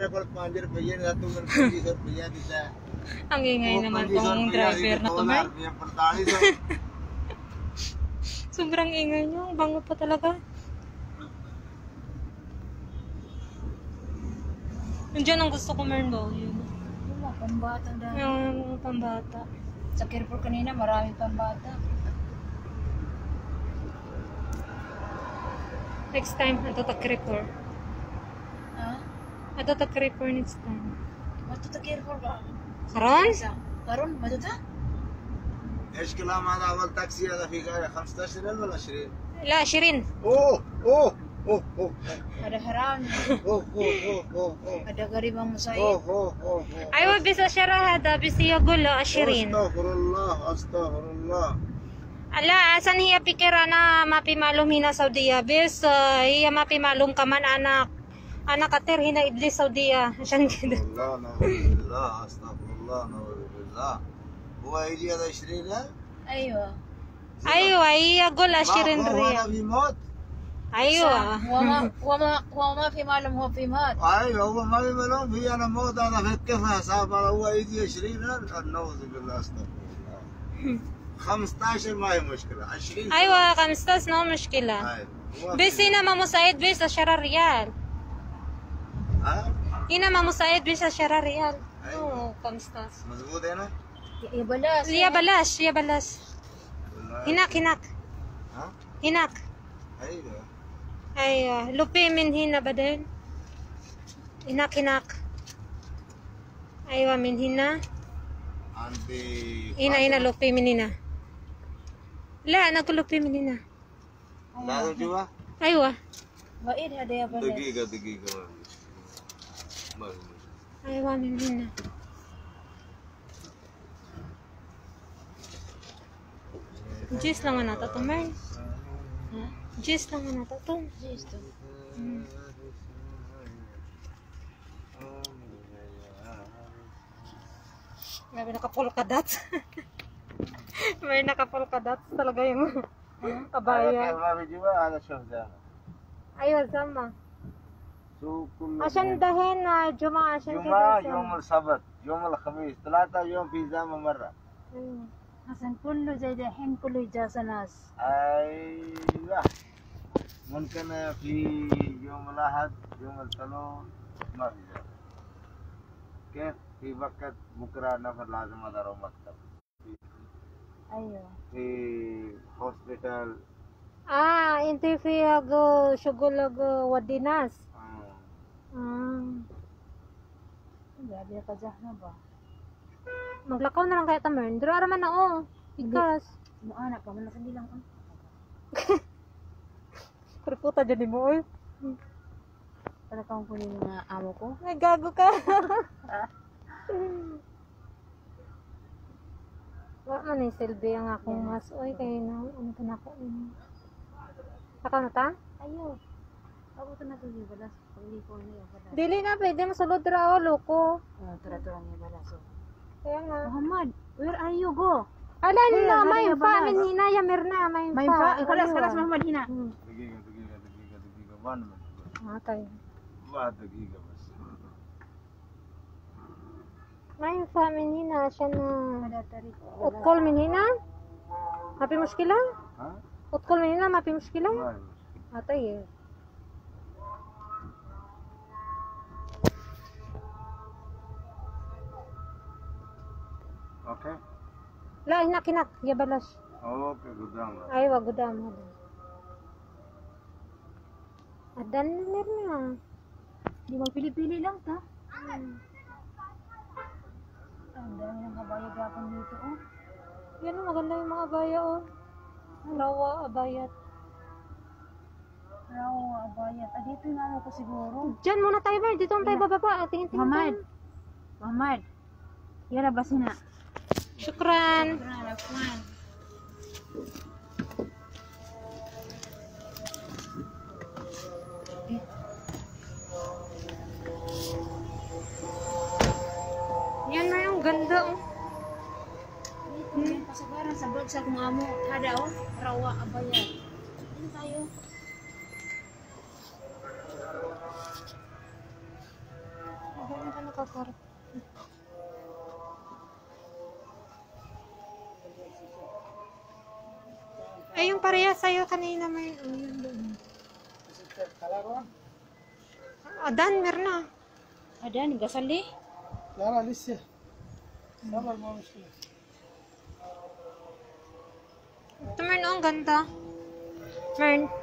Commander pa yan, natulog pa yung sir pa yan, isa. Ang ingay naman tong driver na to, Mike. Sobrang ingay nyo, ang bango pa talaga. Nandiyan ang gusto ko meron daw yun. Wala, pambata dahil. Yung pambata. Sa Carrefour kanina, maraming pambata. Next time, ito ta Carrefour. Ha? Ato ta creeper next time. Matuta Carrefour ba? Karon? Isa. Karon, matuta? ايش كلام هذا اول تاكسي هذا في قاعده 15 ريال ولا 20 La, Shirin. اوه اوه اوه اوه Ada haram. اوه اوه اوه اوه Ada garibang musay. اوه اوه اوه Aywa, bisa syarah hada, bisa yagulo, Shirin. استغفر الله استغفر الله Ala, asan hiya pikira na mapi malum hina Saudiya? Bis, uh, hiya mapi malum ka man anak. أنا قطير هنا ابليس سعوديه عشان كده والله نعوذ بالله استغفر الله نور بالله هو هيجي هذا 20 أيوه أيوه هي قول 20 ريال أيوه وما وما وما في مالهم هو في موت أيوه هو ما في مالهم في أنا موت أنا فكر حساب هو يجي 20 نعوذ بالله استغفر الله 15 ما هي مشكله 20 أيوه 15 ما مشكله أيوة. بس هنا ما مساعد بس 10 ريال Ina mamusayad bisa Sierra Real. Oo, oh, kamusta? Mazbut na? Ano? Iya balas. Iya balas, iya balas. Hinak, hinak. Ha? Hinak. Ay, Ay, uh, lupi min hina ba din? Hinak, hinak. Aywa min hina. Anti... Ina, ina, lupi min hina. La, naglupi min hina. Lalo, di ba? Aywa. Baid, hadaya balas. Dagiga, dagiga. I want to win. Juice lang na to, Mary. Ha? Juice lang na to, Tom. To. Mm. Grabe, nakapolka dots. May nakapolka dots talaga yung kabaya. Ayaw sama. Ayaw sama. سوق كل عشان دهين جمعة عشان جمعة يوم السبت يوم الخميس ثلاثة يوم في زمن مرة. أيوة. عشان كله زي دحين كله إجازة ناس أيوه. ممكن في يوم الأحد يوم الثلاث ما في زمن. كيف؟ في وقت بكرة نفر لازم أدروا مكتب أيوه. في هوسبيتال آه أنت في شغل ودي ناس. Ah, Grabe ka jahna ba? maglakaw na lang kaya tamer. Duro ara man na oh. Ikas. Mo anak pa man na kandilang an. Kurputa dyan mo oy. Para kang kunin mga amo ko. Ay, gago ka. Wa man ni silbi ang akong mas. Oy, kay na ano pa na ako. Nakaw na ta? Ayo. Ako ito natin yung balas. Paglipo na yung balas. Dili na, pwede masulod ra o, loko. Ah, uh, Tura-tura niya balas. Oh. Kaya nga. Muhammad, where are you go? Ala ni na, may pa, min hina, yamir na, may pa. May pa, kalas, kalas, Muhammad, hina. Hmm. Dagiga, dagiga, dagiga, dagiga, one man. Matay. Ba, dagiga, bas. May pa, min hina, siya na. Utkol, min hina? Mapi muskila? Ha? Utkol, min hina, mapi muskila? Atay eh. naka? La, ina kinak, ya balas. Oh, ke gudam lah. Ay, wa gudam. Adan na nila. Di mo pili-pili lang ta. Hmm. Ang dami ng abaya gapon dito, oh. Yan, maganda yung mga abaya, oh. Rawa, abayat. Rawa, abayat. Ah, dito yung ano ko siguro. Diyan muna tayo, Mar. Dito ang tayo bababa. Tingin-tingin. Mamad. Mamad. Yara, basi na. Shukran. Rahman. Yan na yung ganda oh. Dito yung pasabaran sa bulsa kung amo. Hada oh. Rawa, abayat. Dito tayo. kakar. Eh, yung pareha sa'yo kanina may... Oh, yun doon. Adan, ah, meron na. Ah, Adan, gasali? Lara, Alicia. Sama, mama siya. Ito, Mern, oh, ang ganda. Mern. Mern.